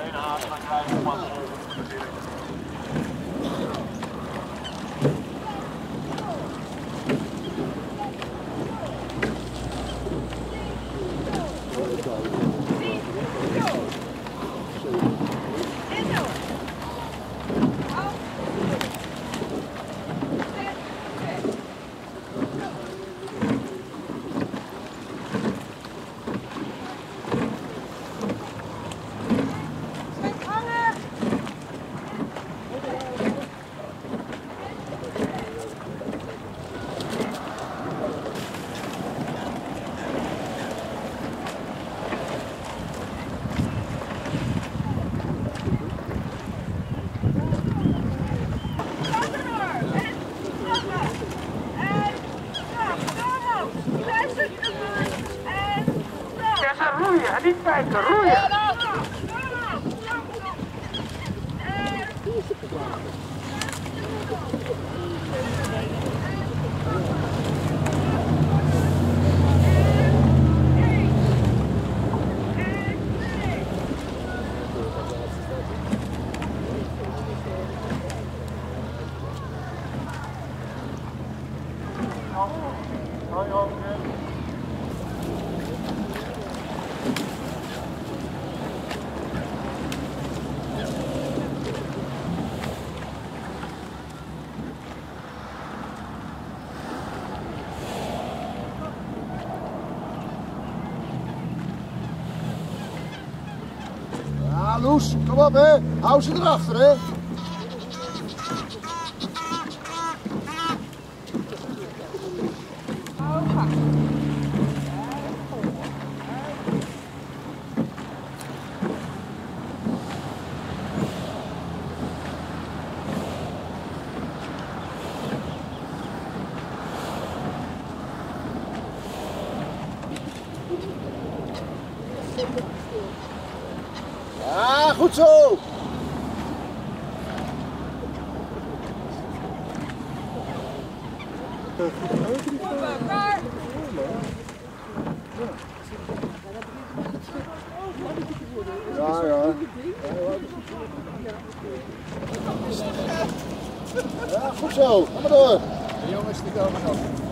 Two and a half. Niet kijken, roeien. Hoi, hoi. Ja, Kom op hè. Hou ze erachter hè. Goed zo. Ja, ja. Goed zo. Ga maar door. De jongens die komen nog.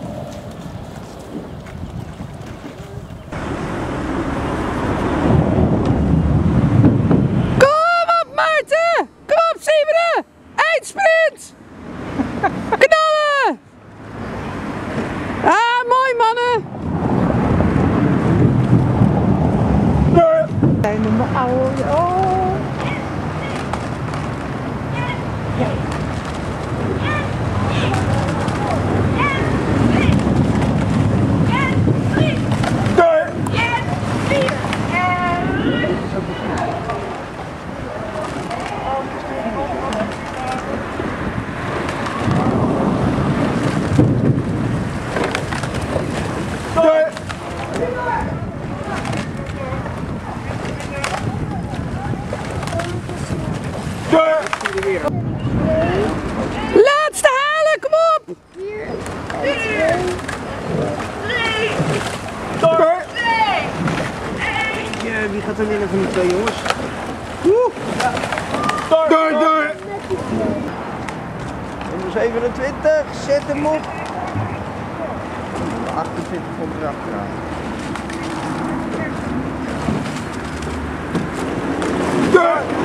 We maar oude... Oh! te winnen van die twee jongens. Woe! Ja. Door, door, door! Nummer 27, zet hem op. 28 komt erachteraan. Door!